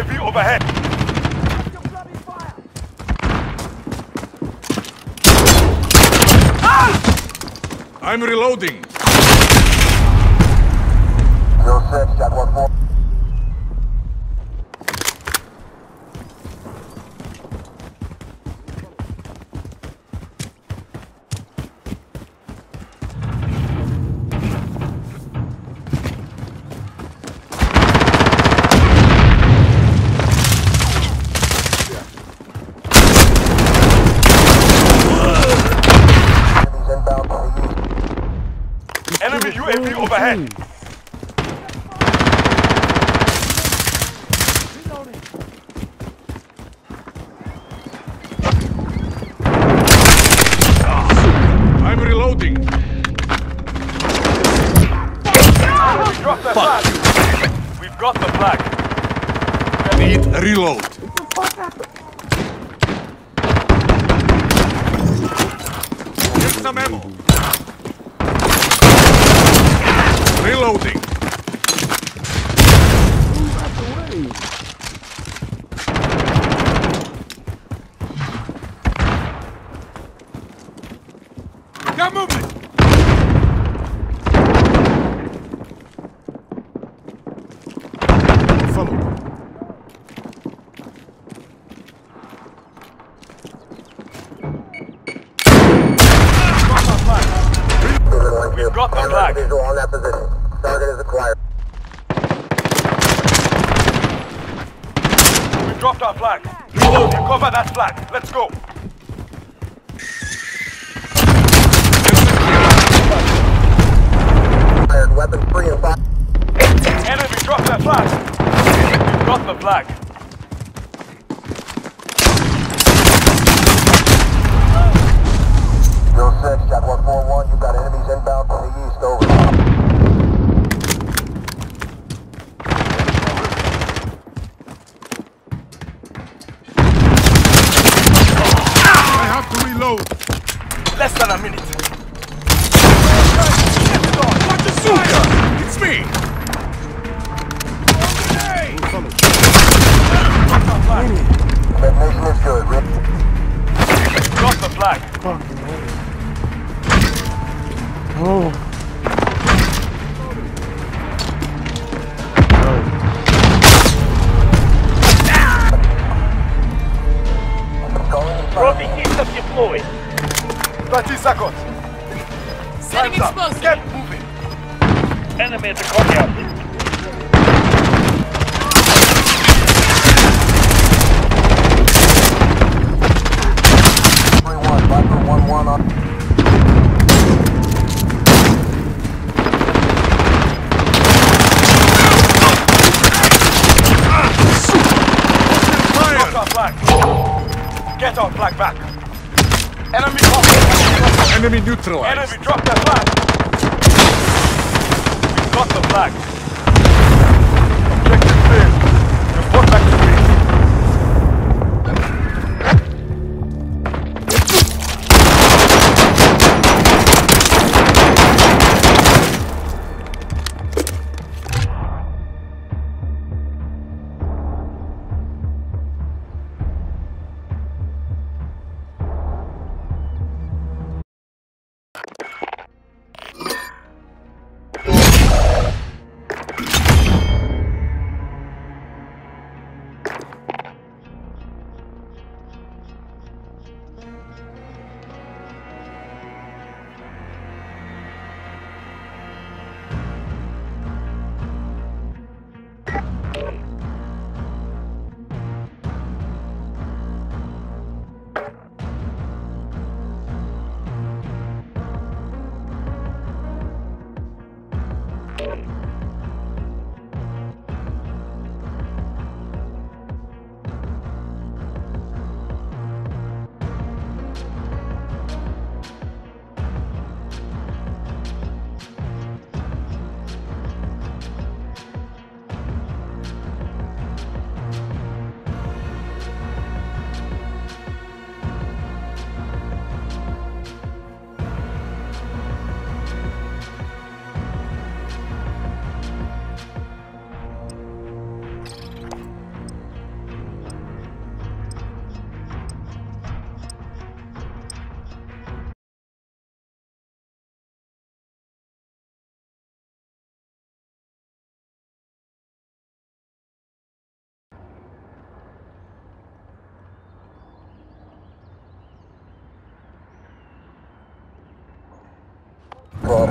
UAV overhead. I'm reloading. Zero six, Jaguar four. UAV overhead. I'm reloading. Drop the flag. We've got the flag. Need reload. Here's some ammo. Reloading. Got movement. Follow. Got the flag. We've got the flag. Visual on that position. Target is acquired. We've dropped our flag. Reload. Cover that flag. Let's go. Weapons free and fire. Enemy drop their flag. We've got the flag. Zero six, Jaguar four one. You've got enemies inbound to the east. Over. I have to reload. Less than a minute. What? It's me. Drop our flag. Detonation is good. Rip. Drop the flag. Calling east of deployed. 30 seconds. Setting Time's up. explosive. Get moving. Enemy at the courtyard. three one. Viper one one on. Drop our flag. Get our flag back. Enemy contact. Enemy neutralized. Enemy drop their flag. We've the flag.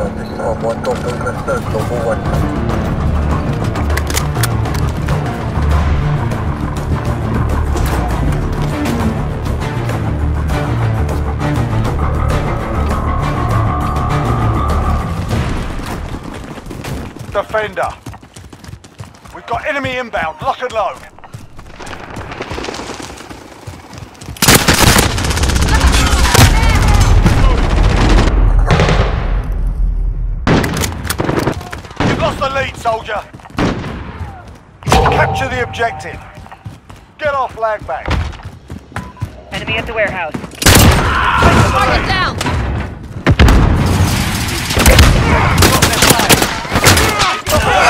Bravo, this is Home 1, go movement, third global 1. Defender. We've got enemy inbound. Lock and load. You've lost the lead, soldier. Capture the objective. Get our flag back. Enemy at the warehouse. Target down! Drop their flag. Allez, allez! Drop our flag.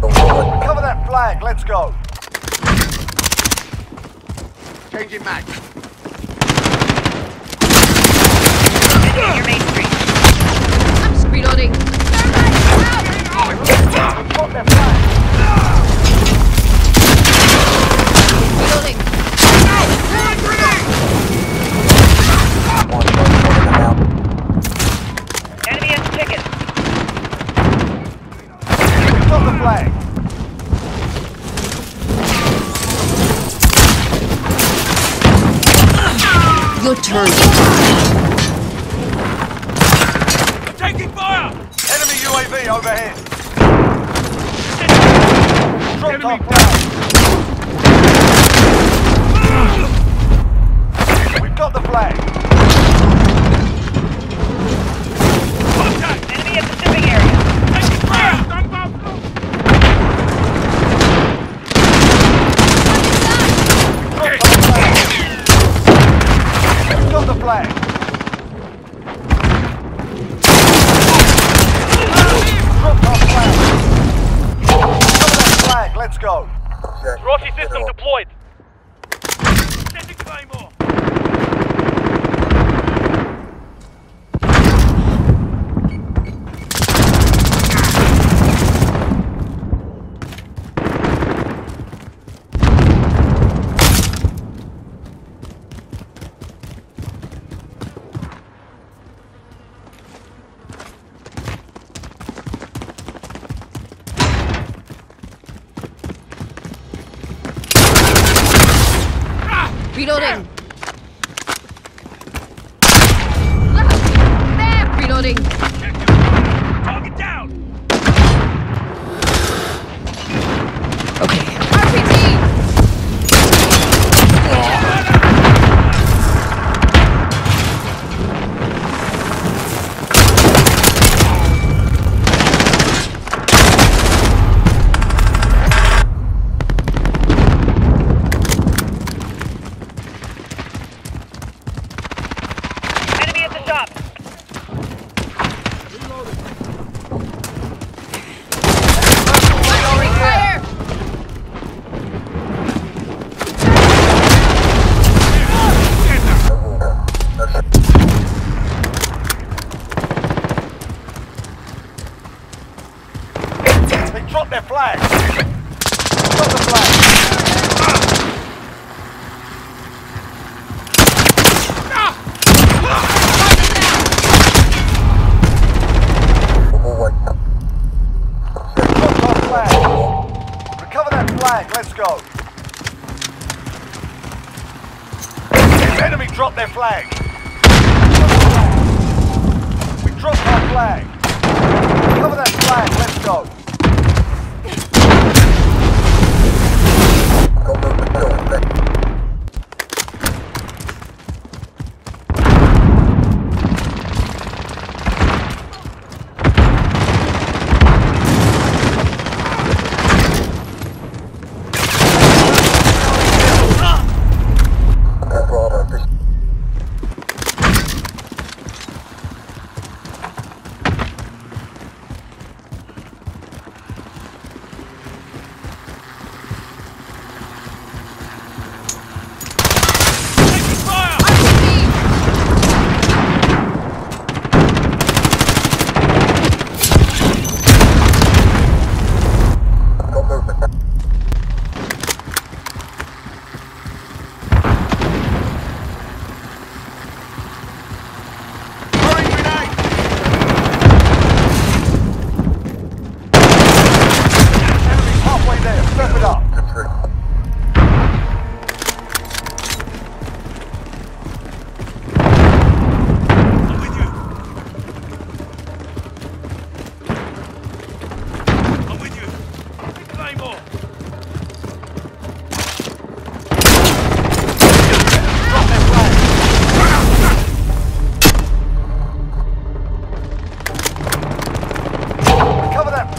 Global 1. Cover that flag. Let's go. Changing mag. I'm reloading. Enemy the ticket. Drop the flag. Your turn. Taking fire! Enemy UAV overhead. Drop Enemy our. We've got the flag. Reloading. Target down! Okay. Flag.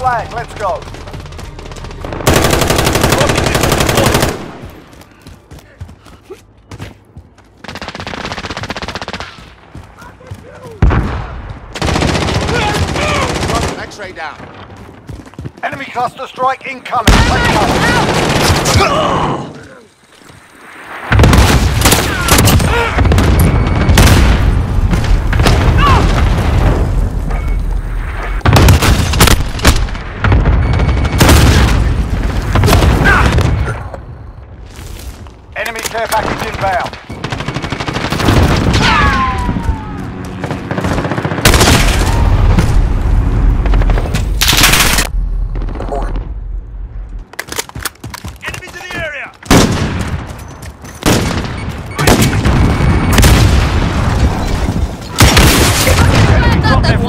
Flag. Let's go. X-ray down. Enemy cluster strike incoming.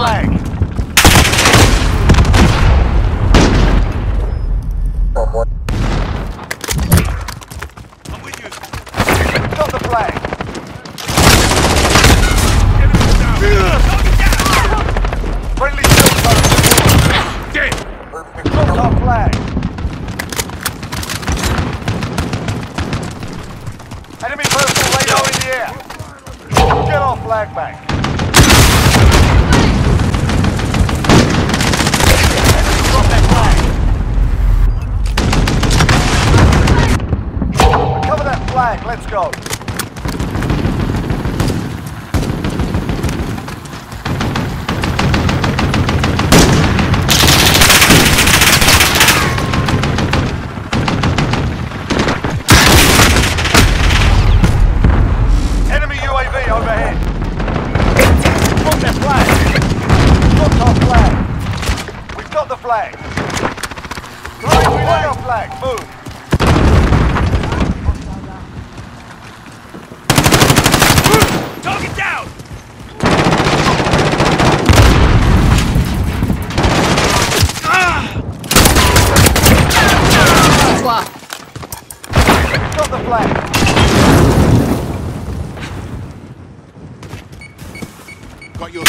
Flag. I'm with you. Got the flag. Enemies down. Target down! Friendly shield. Dead! We've our flag. Enemy personal radar in the air. Get our flag back. Enemy dropped their flag. Cover that flag. Let's go. Enemy UAV overhead. Drop their flag. Our flag. Flag. Move. Target down! Swap. Flag. Got your...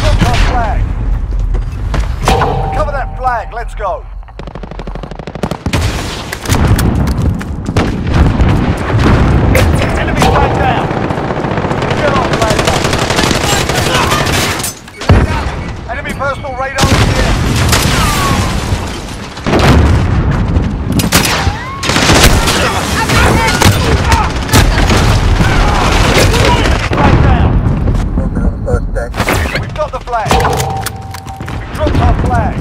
Dropped our flag. Cover that flag. Let's go. Enemy flag down. Get our flag back. Enemy personal radar in the air. Flag down. We've got the flag. We've dropped our flag.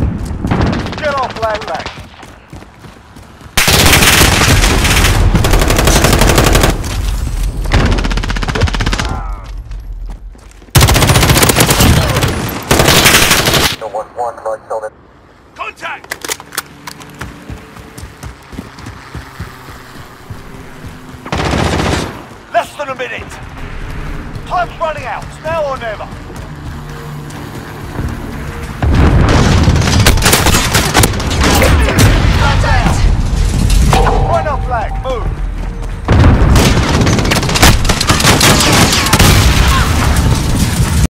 Get our flag back. Contact! Less than a minute. Time's running out. Now or never. Contact! Our flag. Move.